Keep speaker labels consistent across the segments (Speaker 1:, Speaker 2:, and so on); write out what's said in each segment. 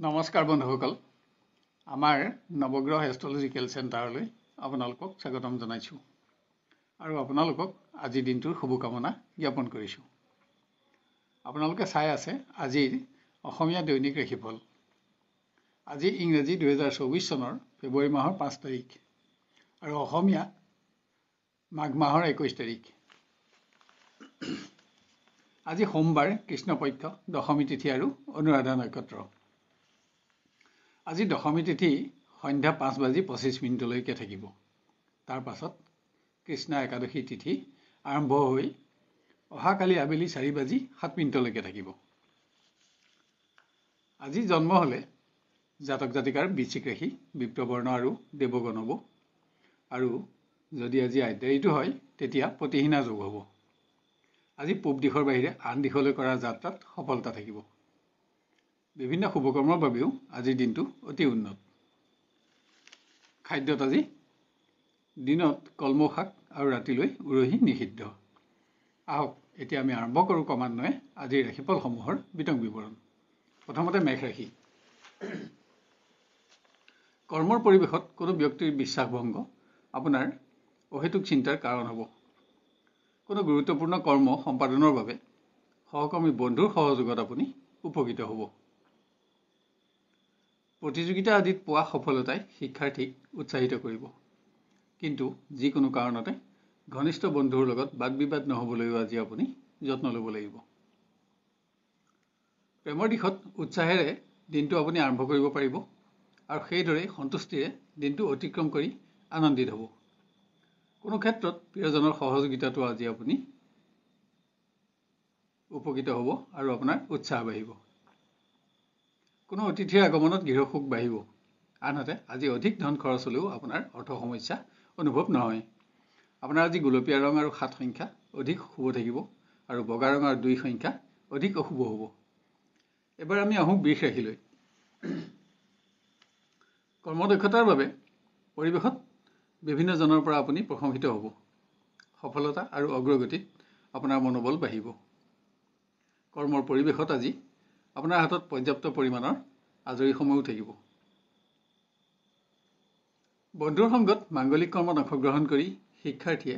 Speaker 1: নমস্কাৰ বন্ধুসকল। আমাৰ নৱগ্ৰহ এষ্ট্ৰলজিকেল চেণ্টাৰলৈ আপোনালোকক স্বাগতম জনাইছোঁ। আৰু আপোনালোকক আজিৰ দিনটোৰ শুভকামনা জ্ঞাপন কৰিছোঁ। আপোনালোকে চাই আছে আজিৰ অসমীয়া দৈনিক ৰাশিফল। আজি ইংৰাজী দুহেজাৰ চৌবিছ চনৰ ফেব্ৰুৱাৰী মাহৰ পাঁচ তাৰিখ আৰু অসমীয়া মাঘ মাহৰ একৈছ তাৰিখ। আজি সোমবাৰ কৃষ্ণপক্ষ দশমী তিথি আৰু অনুৰাধা নক্ষত্ৰ। আজি দশমী তিথি সন্ধ্যা পাঁচ বাজি পঁচিছ মিনিটলৈকে থাকিব। তাৰ পাছত কৃষ্ণ একাদশী তিথি আৰম্ভ হৈ অহাকালি আবেলি চাৰি বাজি সাত মিনিটলৈকে থাকিব। আজি জন্ম হ'লে জাতক জাতিকাৰ বৃশ্চিক ৰাশি বিপ্ৰবৰ্ণ আৰু দেৱগণ হ'ব আৰু যদি আজি আদ্যায়ীটো হয় তেতিয়া প্ৰতিহীনা যোগ হ'ব। আজি পূব দিশৰ বাহিৰে আন দিশলৈ কৰা যাত্ৰাত সফলতা থাকিব। বিভিন্ন শুভকৰ্মৰ বাবেও আজিৰ দিনটো অতি উন্নত। খাদ্যত আজি দিনত কলমৌ শাক আৰু ৰাতিলৈ উৰহি নিষিদ্ধ। আহক এতিয়া আমি আৰম্ভ কৰোঁ ক্ৰমান্বয়ে আজিৰ ৰাশিফলসমূহৰ বিতং বিৱৰণ। প্ৰথমতে মেঘ ৰাশি। কৰ্মৰ পৰিৱেশত কোনো ব্যক্তিৰ বিশ্বাসভংগ আপোনাৰ অহেতুক চিন্তাৰ কাৰণ হ'ব। কোনো গুৰুত্বপূৰ্ণ কৰ্ম সম্পাদনৰ বাবে সহকৰ্মী বন্ধুৰ সহযোগত আপুনি উপকৃত হ'ব। প্ৰতিযোগিতা আদিত পোৱা সফলতাই শিক্ষাৰ্থীক উৎসাহিত কৰিব। কিন্তু যিকোনো কাৰণতে ঘনিষ্ঠ বন্ধুৰ লগত বাদ বিবাদ নহ'বলৈও আজি আপুনি যত্ন ল'ব লাগিব। প্ৰেমৰ দিশত উৎসাহেৰে দিনটো আপুনি আৰম্ভ কৰিব পাৰিব আৰু সেইদৰে সন্তুষ্টিৰে দিনটো অতিক্ৰম কৰি আনন্দিত হ'ব। কোনো ক্ষেত্ৰত প্ৰিয়জনৰ সহযোগিতাটো আজি আপুনি উপকৃত হ'ব আৰু আপোনাৰ উৎসাহ বাঢ়িব। কোনো অতিথিৰ আগমনত গৃহসুখ বাঢ়িব। আনহাতে আজি অধিক ধন খৰচ হ'লেও আপোনাৰ অৰ্থ সমস্যা অনুভৱ নহয়। আপোনাৰ আজি গোলপীয়া ৰং আৰু সাত সংখ্যা অধিক শুভ থাকিব আৰু বগা ৰং আৰু দুই সংখ্যা অধিক অশুভ হ'ব। এবাৰ আমি আহোঁ বিষ ৰাশিলৈ কৰ্মদক্ষতাৰ বাবে পৰিৱেশত বিভিন্নজনৰ পৰা আপুনি প্ৰশংসিত হ'ব। সফলতা আৰু অগ্ৰগতিত আপোনাৰ মনোবল বাঢ়িব। কৰ্মৰ পৰিৱেশত আজি আপোনাৰ হাতত পৰ্যাপ্ত পৰিমাণৰ আজৰি সময়ো থাকিব। বন্ধুৰ সংগত মাংগলিক কৰ্মত অংশগ্ৰহণ কৰি শিক্ষাৰ্থীয়ে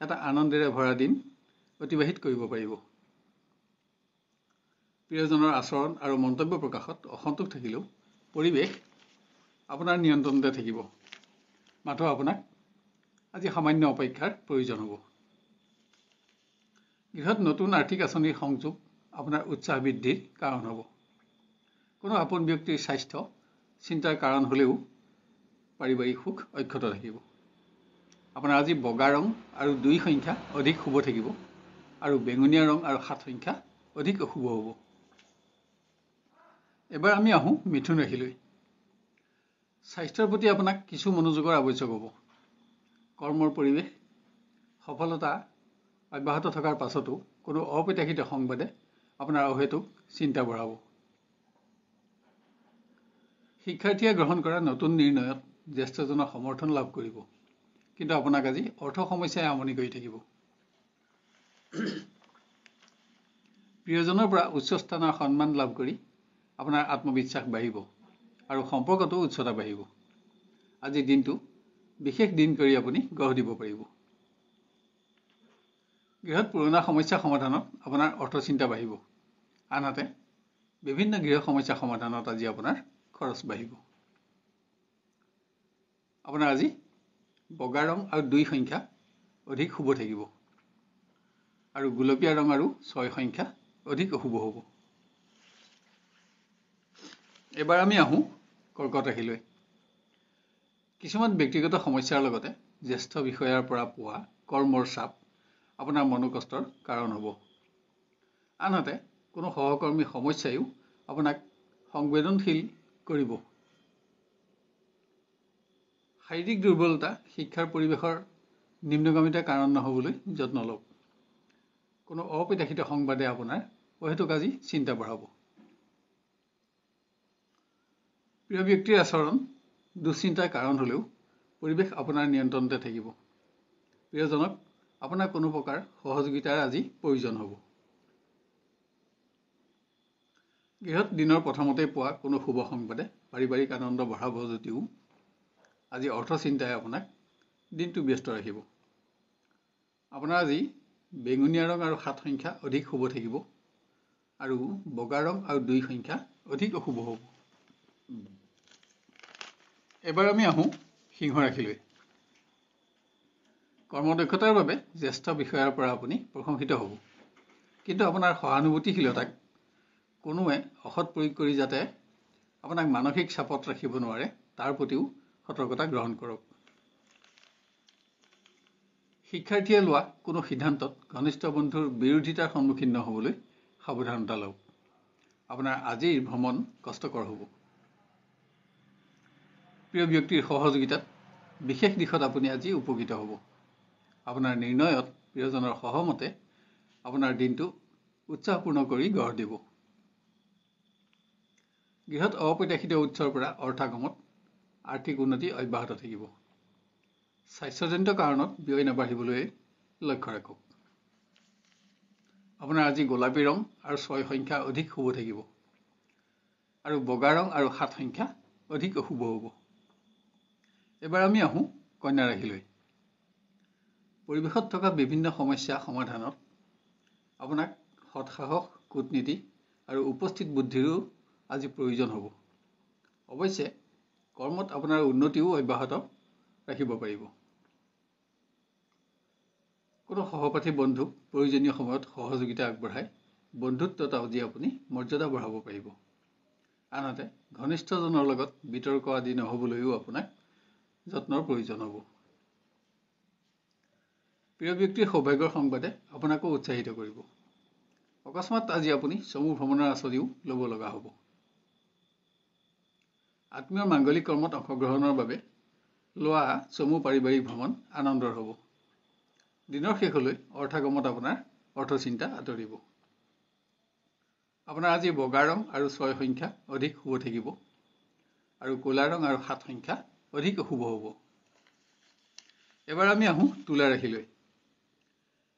Speaker 1: এটা আনন্দেৰে ভৰা দিন অতিবাহিত কৰিব পাৰিব। প্ৰিয়জনৰ আচৰণ আৰু মন্তব্য প্ৰকাশত অসন্তোষ থাকিলেও পৰিৱেশ আপোনাৰ নিয়ন্ত্ৰণতে থাকিব। মাথো আপোনাক আজি সামান্য অপেক্ষাৰ প্ৰয়োজন হ'ব। গৃহত নতুন আৰ্থিক আঁচনিৰ সংযোগ আপোনাৰ উৎসাহ বৃদ্ধিৰ কাৰণ হ'ব। কোনো আপোন ব্যক্তিৰ স্বাস্থ্য চিন্তাৰ কাৰণ হ'লেও পাৰিবাৰিক সুখ অক্ষত থাকিব। আপোনাৰ আজি বগা ৰং আৰু দুই সংখ্যা অধিক শুভ থাকিব আৰু বেঙুনীয়া ৰং আৰু সাত সংখ্যা অধিক অশুভ হ'ব। এবাৰ আমি আহোঁ মিথুন ৰাশিলৈ। স্বাস্থ্যৰ প্ৰতি আপোনাক কিছু মনোযোগৰ আৱশ্যক হ'ব। কৰ্মৰ পৰিৱেশ সফলতা অব্যাহত থকাৰ পাছতো কোনো অপ্ৰত্যাশিত সংবাদে আপোনাৰ অহেতুক চিন্তা বঢ়াব। শিক্ষাৰ্থীয়ে গ্ৰহণ কৰা নতুন নিৰ্ণয়ত জ্যেষ্ঠজনৰ সমৰ্থন লাভ কৰিব। কিন্তু আপোনাক আজি অৰ্থ সমস্যাই আমনি কৰি থাকিব। প্ৰিয়জনৰ পৰা উচ্চ স্থানৰ সন্মান লাভ কৰি আপোনাৰ আত্মবিশ্বাস বাঢ়িব আৰু সম্পৰ্কতো উচ্চতা বাঢ়িব। আজিৰ দিনটো বিশেষ দিন কৰি আপুনি গঢ় দিব পাৰিব। গৃহত পুৰণা সমস্যা সমাধানত আপোনাৰ অৰ্থচিন্তা বাঢ়িব। আনহাতে বিভিন্ন গৃহ সমস্যা সমাধানত আজি আপোনাৰ খৰচ বাঢ়িব। আপোনাৰ আজি বগা ৰং আৰু দুই সংখ্যা অধিক শুভ থাকিব। আৰু গোলপীয়া ৰং আৰু ছয় সংখ্যা অধিক অশুভ হ'ব। এবাৰ আমি আহোঁ কৰ্কট ৰাশিলৈ কিছুমান ব্যক্তিগত সমস্যাৰ লগতে জ্যেষ্ঠ বিষয়াৰ পৰা পোৱা কৰ্মৰ চাপ আপোনাৰ মনোকষ্টৰ কাৰণ হ'ব। আনহাতে কোনো সহকৰ্মী সমস্যায়ো আপোনাক সংবেদনশীল কৰিব। শাৰীৰিক দুৰ্বলতা শিক্ষাৰ পৰিৱেশৰ নিম্নগামিতাৰ কাৰণ নহ'বলৈ যত্ন লওক। কোনো অপ্ৰত্যাশিত সংবাদে আপোনাৰ অহেতুক আজি চিন্তা বঢ়াব। প্ৰিয় ব্যক্তিৰ আচৰণ দুশ্চিন্তাৰ কাৰণ হ'লেও পৰিৱেশ আপোনাৰ নিয়ন্ত্ৰণতে থাকিব। প্ৰিয়জনক আপোনাৰ কোনো প্ৰকাৰ সহযোগিতাৰ আজি প্ৰয়োজন হ'ব। গৃহত দিনৰ প্ৰথমতে পোৱা কোনো শুভ সংবাদে পাৰিবাৰিক আনন্দ বঢ়াব যদিও আজি অৰ্থ চিন্তাই আপোনাক দিনটো ব্যস্ত ৰাখিব। আপোনাৰ আজি বেঙুনীয়া ৰং আৰু সাত সংখ্যা অধিক শুভ থাকিব আৰু বগা ৰং আৰু দুই সংখ্যা অধিক অশুভ হ'ব। এবাৰ আমি আহোঁ সিংহ ৰাশিলৈ। কৰ্মদক্ষতাৰ বাবে জ্যেষ্ঠ বিষয়াৰ পৰা আপুনি প্ৰশংসিত হ'ব। কিন্তু আপোনাৰ সহানুভূতিশীলতাক কোনোৱে অসৎ প্ৰয়োগ কৰি যাতে আপোনাক মানসিক চাপত ৰাখিব নোৱাৰে তাৰ প্ৰতিও সতৰ্কতা গ্ৰহণ কৰক। শিক্ষাৰ্থীয়ে লোৱা কোনো সিদ্ধান্তত ঘনিষ্ঠ বন্ধুৰ বিৰোধিতাৰ সন্মুখীন নহ'বলৈ সাৱধানতা লওক। আপোনাৰ আজিৰ ভ্ৰমণ কষ্টকৰ হ'ব। প্ৰিয় ব্যক্তিৰ সহযোগিতাত বিশেষ দিশত আপুনি আজি উপকৃত হ'ব। আপোনাৰ নিৰ্ণয়ত প্ৰিয়জনৰ সহমতে আপোনাৰ দিনটো উৎসাহপূৰ্ণ কৰি গঢ় দিব। গৃহত অপ্ৰত্যাশিত উৎসৰ পৰা অৰ্থাগমত আৰ্থিক উন্নতি অব্যাহত থাকিব। স্বাস্থ্যজনিত কাৰণত ব্যয় নাবাঢ়িবলৈ লক্ষ্য ৰাখক। আপোনাৰ আজি গোলাপী ৰং আৰু ছয় সংখ্যা অধিক শুভ থাকিব আৰু বগা ৰং আৰু সাত সংখ্যা অধিক অশুভ হ'ব। এবাৰ আমি আহোঁ কন্যা ৰাশিলৈ। পৰিৱেশত থকা বিভিন্ন সমস্যা সমাধানত আপোনাক সৎসাহস কূটনীতি আৰু উপস্থিত বুদ্ধিৰো আজি প্ৰয়োজন হ'ব। অৱশ্যে কৰ্মত আপোনাৰ উন্নতিও অব্যাহত ৰাখিব পাৰিব। কোনো সহপাঠী বন্ধুক প্ৰয়োজনীয় সময়ত সহযোগিতা আগবঢ়াই বন্ধুত্বত আজি আপুনি মৰ্যাদা বঢ়াব পাৰিব। আনহাতে ঘনিষ্ঠজনৰ লগত বিতৰ্ক আদি নহ'বলৈও আপোনাক যত্নৰ প্ৰয়োজন হ'ব। প্ৰিয় ব্যক্তিৰ সৌভাগ্যৰ সংবাদে আপোনাকো উৎসাহিত কৰিব। অকস্মাত আজি আপুনি চমু ভ্ৰমণৰ আঁচনিও ল'ব লগা হ'ব। আত্মীয় মাংগলিক কৰ্মত অংশগ্ৰহণৰ বাবে লোৱা চমু পাৰিবাৰিক ভ্ৰমণ আনন্দৰ হ'ব। দিনৰ শেষলৈ অৰ্থাগমত আপোনাৰ অৰ্থচিন্তা আঁতৰিব। আপোনাৰ আজি বগা ৰং আৰু ছয় সংখ্যা অধিক শুভ থাকিব আৰু ক'লা ৰং আৰু সাত সংখ্যা অধিক অশুভ হ'ব। এবাৰ আমি আহোঁ তোলা ৰাখিলৈ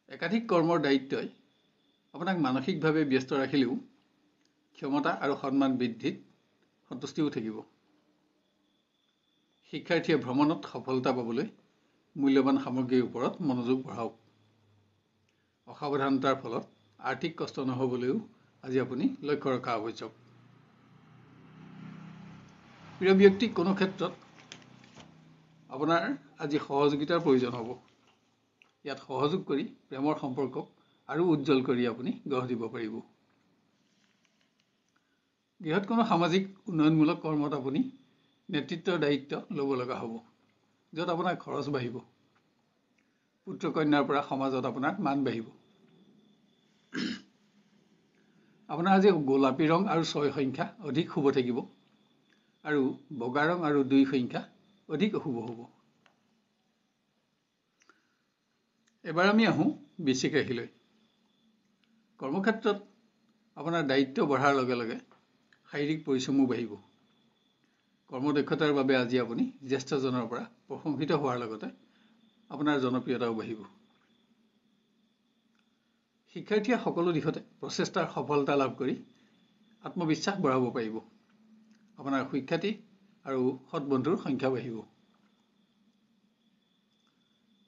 Speaker 1: একাধিক কৰ্মৰ দায়িত্বই আপোনাক মানসিকভাৱে ব্যস্ত ৰাখিলেও ক্ষমতা আৰু সন্মান বৃদ্ধিত সন্তুষ্টিও থাকিব। শিক্ষাৰ্থীয়ে ভ্ৰমণত সফলতা পাবলৈ মূল্যৱান সামগ্ৰীৰ ওপৰত মনোযোগ বঢ়াওক। অসাৱধানতাৰ ফলত আৰ্থিক কষ্ট নহ'বলৈও আজি আপুনি লক্ষ্য ৰখা আৱশ্যক। প্ৰিয় ব্যক্তিক কোনো ক্ষেত্ৰত আপোনাৰ আজি সহযোগিতাৰ প্ৰয়োজন হ'ব। ইয়াত সহযোগ কৰি প্ৰেমৰ সম্পৰ্কক আৰু উজ্জ্বল কৰি আপুনি গঢ় দিব পাৰিব। গৃহত কোনো সামাজিক উন্নয়নমূলক কৰ্মত আপুনি নেতৃত্বৰ দায়িত্ব ল'ব লগা হ'ব। য'ত আপোনাৰ খৰচ বাঢ়িব। পুত্ৰ কন্যাৰ পৰা সমাজত আপোনাৰ মান বাঢ়িব। আপোনাৰ আজি গোলাপী ৰং আৰু ছয় সংখ্যা অধিক শুভ থাকিব আৰু বগা ৰং আৰু দুই সংখ্যা অধিক অশুভ হ'ব। এবাৰ আমি আহোঁ বৃশ্চিক ৰাশিলৈ কৰ্মক্ষেত্ৰত আপোনাৰ দায়িত্ব বঢ়াৰ লগে লগে শাৰীৰিক পৰিশ্ৰমো বাঢ়িব। কৰ্মদক্ষতাৰ বাবে আজি আপুনি জ্যেষ্ঠজনৰ পৰা প্ৰশংসিত হোৱাৰ লগতে আপোনাৰ জনপ্ৰিয়তাও বাঢ়িব। শিক্ষাৰ্থীয়ে সকলো দিশতে প্ৰচেষ্টাৰ সফলতা লাভ কৰি আত্মবিশ্বাস বঢ়াব পাৰিব। আপোনাৰ সুখ্যাতি আৰু সৎ বন্ধুৰ সংখ্যা বাঢ়িব।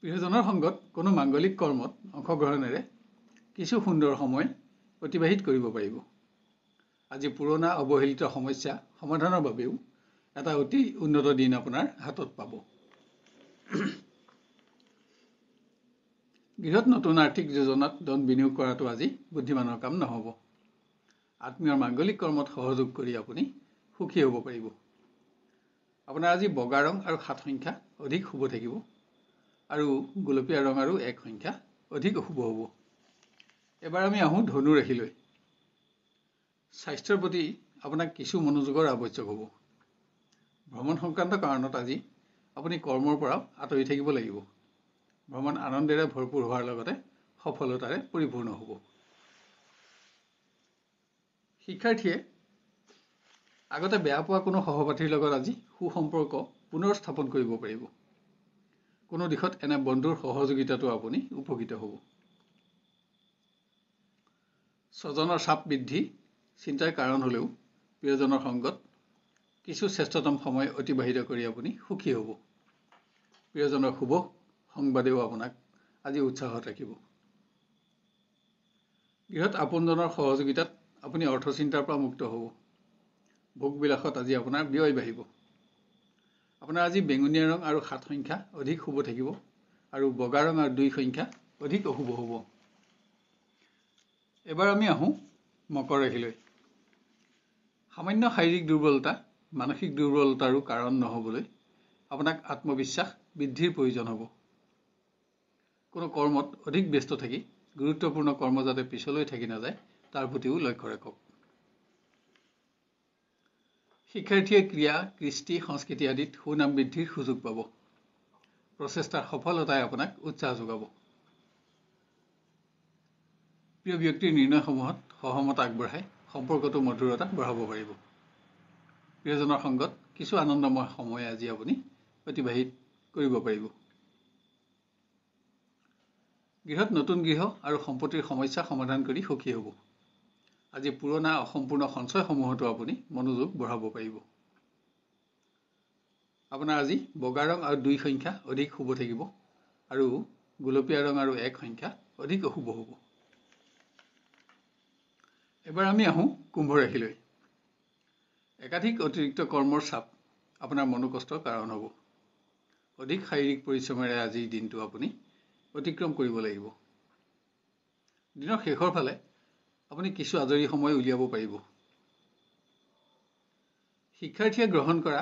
Speaker 1: প্ৰিয়জনৰ সংগত কোনো মাংগলিক কৰ্মত অংশগ্ৰহণেৰে কিছু সুন্দৰ সময় অতিবাহিত কৰিব পাৰিব। আজি পুৰণা অৱহেলিত সমস্যা সমাধানৰ বাবেও এটা অতি উন্নত দিন আপোনাৰ হাতত পাব। গৃহত নতুন আৰ্থিক যোজনাত ধন বিনিয়োগ কৰাটো আজি বুদ্ধিমানৰ কাম নহ'ব। আত্মীয়ৰ মাংগলিক কৰ্মত সহযোগ কৰি আপুনি সুখী হ'ব পাৰিব। আপোনাৰ আজি বগা ৰং আৰু সাত সংখ্যা অধিক শুভ থাকিব আৰু গোলপীয়া ৰং আৰু এক সংখ্যা অধিক অশুভ হ'ব। এবাৰ আমি আহোঁ ধনু ৰাশিলৈ স্বাস্থ্যৰ প্ৰতি আপোনাক কিছু মনোযোগৰ আৱশ্যক হ'ব। ভ্ৰমণ সংক্ৰান্ত কাৰণত আজি আপুনি কৰ্মৰ পৰা আঁতৰি থাকিব লাগিব। ভ্ৰমণ আনন্দেৰে ভৰপূৰ হোৱাৰ লগতে সফলতাৰে পৰিপূৰ্ণ হ'ব। শিক্ষাৰ্থীয়ে আগতে বেয়া পোৱা কোনো সহপাঠীৰ লগত আজি সুসম্পৰ্ক পুনৰ স্থাপন কৰিব পাৰিব। কোনো দিশত এনে বন্ধুৰ সহযোগিতাটো আপুনি উপকৃত হ'ব। স্বজনৰ চাপ বৃদ্ধি চিন্তাৰ কাৰণ হ'লেও প্ৰিয়জনৰ সংগত কিছু শ্ৰেষ্ঠতম সময় অতিবাহিত কৰি আপুনি সুখী হ'ব। প্ৰিয়জনৰ শুভ সংবাদেও আপোনাক আজি উৎসাহত ৰাখিব। গৃহত আপোনজনৰ সহযোগিতাত আপুনি অৰ্থচিন্তাৰ পৰা মুক্ত হ'ব। ভোগবিলাসত আজি আপোনাৰ ব্যয় বাঢ়িব। আপোনাৰ আজি বেঙুনীয়া ৰং আৰু সাত সংখ্যা অধিক শুভ থাকিব আৰু বগা ৰং আৰু দুই সংখ্যা অধিক অশুভ হ'ব। এবাৰ আমি আহোঁ মকৰ ৰাশিলৈ সামান্য শাৰীৰিক দুৰ্বলতা মানসিক দুৰ্বলতাৰো কাৰণ নহ'বলৈ আপোনাক আত্মবিশ্বাস বৃদ্ধিৰ প্ৰয়োজন হ'ব। কোনো কৰ্মত অধিক ব্যস্ত থাকি গুৰুত্বপূৰ্ণ কৰ্ম যাতে পিছলৈ থাকি নাযায় তাৰ প্ৰতিও লক্ষ্য ৰাখক। শিক্ষাৰ্থীয়ে ক্ৰীড়া কৃষ্টি সংস্কৃতি আদিত সুনাম বৃদ্ধিৰ সুযোগ পাব। প্ৰচেষ্টাৰ সফলতাই আপোনাক উৎসাহ যোগাব। প্ৰিয় ব্যক্তিৰ নিৰ্ণয়সমূহত সহমত আগবঢ়াই সম্পৰ্কটো মধুৰতা বঢ়াব পাৰিব। প্ৰিয়জনৰ সংগত কিছু আনন্দময় সময় আজি আপুনি অতিবাহিত কৰিব পাৰিব। গৃহত নতুন গৃহ আৰু সম্পত্তিৰ সমস্যা সমাধান কৰি সুখী হ'ব। আজি পুৰণা অসম্পূৰ্ণ সঞ্চয়সমূহতো আপুনি মনোযোগ বঢ়াব পাৰিব। আপোনাৰ আজি বগা ৰং আৰু দুই সংখ্যা অধিক শুভ থাকিব আৰু গোলপীয়া ৰং আৰু এক সংখ্যা অধিক অশুভ হ'ব। এবাৰ আমি আহোঁ কুম্ভ ৰাশিলৈ। একাধিক অতিৰিক্ত কৰ্মৰ চাপ আপোনাৰ মনোকষ্টৰ কাৰণ হ'ব। অধিক শাৰীৰিক পৰিশ্ৰমেৰে আজিৰ দিনটো আপুনি অতিক্ৰম কৰিব লাগিব। দিনৰ শেষৰ ফালে আপুনি কিছু আজৰি সময় উলিয়াব পাৰিব। শিক্ষাৰ্থীয়ে গ্ৰহণ কৰা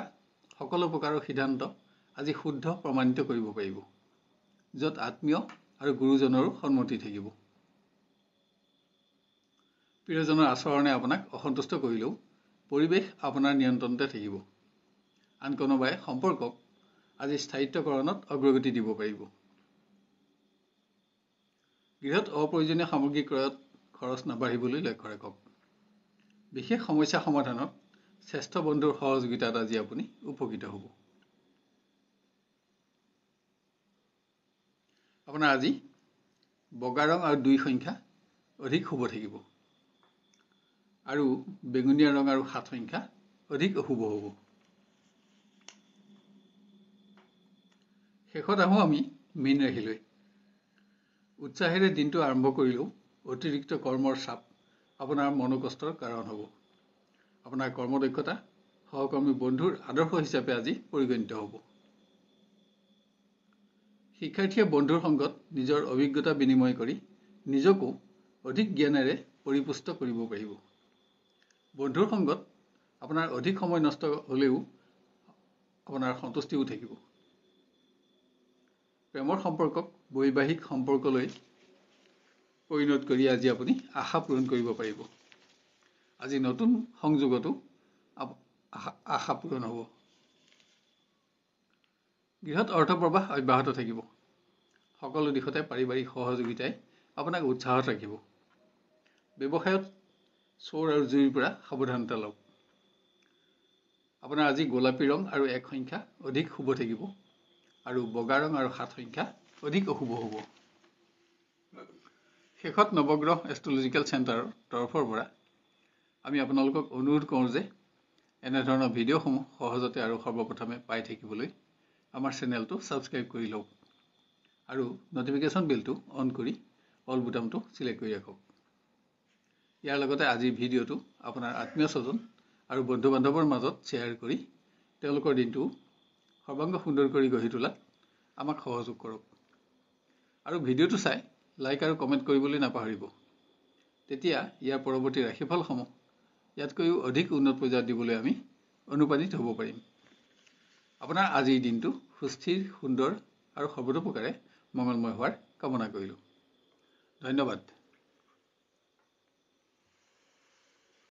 Speaker 1: সকলো প্ৰকাৰৰ সিদ্ধান্ত আজি শুদ্ধ প্ৰমাণিত কৰিব পাৰিব য'ত আত্মীয় আৰু গুৰুজনৰো সন্মতি থাকিব। প্ৰিয়জনৰ আচৰণে আপোনাক অসন্তুষ্ট কৰিলেও পৰিৱেশ আপোনাৰ নিয়ন্ত্ৰণতে থাকিব। আন কোনোবাই সম্পৰ্কক আজি স্থায়িত্বকৰণত অগ্ৰগতি দিব পাৰিব। গৃহত অপ্ৰয়োজনীয় সামগ্ৰী ক্ৰয়ত খৰচ নাবাঢ়িবলৈ লক্ষ্য ৰাখক। বিশেষ সমস্যা সমাধানত শ্ৰেষ্ঠ বন্ধুৰ সহযোগিতাত আজি আপুনি উপকৃত হ'ব। আপোনাৰ আজি বগা ৰং আৰু দুই সংখ্যা অধিক শুভ থাকিব। আৰু বেঙুনীয়া ৰং আৰু সাত সংখ্যা অধিক অশুভ হ'ব। শেষত আহোঁ আমি মীন ৰাশিলৈ। উৎসাহেৰে দিনটো আৰম্ভ কৰিলেও অতিৰিক্ত কৰ্মৰ চাপ আপোনাৰ মনোকষ্টৰ কাৰণ হ'ব। আপোনাৰ কৰ্মদক্ষতা সহকৰ্মী বন্ধুৰ আদৰ্শ হিচাপে আজি পৰিগণিত হ'ব। শিক্ষাৰ্থীয়ে বন্ধুৰ সংগত নিজৰ অভিজ্ঞতা বিনিময় কৰি নিজকো অধিক জ্ঞানেৰে পৰিপুষ্ট কৰিব পাৰিব। বন্ধুৰ সংগত আপোনাৰ অধিক সময় নষ্ট হ'লেও আপোনাৰ সন্তুষ্টিও থাকিব। প্ৰেমৰ সম্পৰ্কক বৈবাহিক সম্পৰ্কলৈ পৰিণত কৰি আজি আপুনি আশা পূৰণ কৰিব পাৰিব। আজি নতুন সংযোগতো আশা পূৰণ হ'ব। গৃহত অৰ্থপ্ৰবাহ অব্যাহত থাকিব। সকলো দিশতে পাৰিবাৰিক সহযোগিতাই আপোনাক উৎসাহত ৰাখিব। ব্যৱসায়ত চোৰ আৰু জুইৰ পৰা সাৱধানতা লওক। আপোনাৰ আজি গোলাপী ৰং আৰু এক সংখ্যা অধিক শুভ থাকিব আৰু বগা ৰং আৰু সাত সংখ্যা অধিক অশুভ হ'ব। শেষত নৱগ্ৰহ এষ্ট্ৰলজিকেল চেণ্টাৰৰ তৰফৰ পৰা আমি আপোনালোকক অনুৰোধ কৰোঁ যে এনেধৰণৰ ভিডিঅ'সমূহ সহজতে আৰু সৰ্বপ্ৰথমে পাই থাকিবলৈ আমাৰ চেনেলটো ছাবস্ক্ৰাইব কৰি লওক আৰু নটিফিকেশ্যন বিলটো অন কৰি অল বুটামটো চিলেক্ট কৰি ৰাখক। ইয়াৰ লগতে আজিৰ ভিডিঅ'টো আপোনাৰ আত্মীয় স্বজন আৰু বন্ধু বান্ধৱৰ মাজত শ্বেয়াৰ কৰি তেওঁলোকৰ দিনটো সৰ্বাংগ সুন্দৰ কৰি গঢ়ি তোলাত আমাক সহযোগ কৰক। আৰু ভিডিঅ'টো চাই লাইক আৰু কমেণ্ট কৰিবলৈ নাপাহৰিব। তেতিয়া ইয়াৰ পৰৱৰ্তী ৰাশিফলসমূহ ইয়াতকৈও অধিক উন্নত পৰ্যায়ত দিবলৈ আমি অনুপ্ৰাণিত হ'ব পাৰিম। আপোনাৰ আজিৰ দিনটো সুস্থিৰ সুন্দৰ আৰু সৰ্বতোপ্ৰকাৰে মংগলময় হোৱাৰ কামনা কৰিলোঁ। ধন্যবাদ।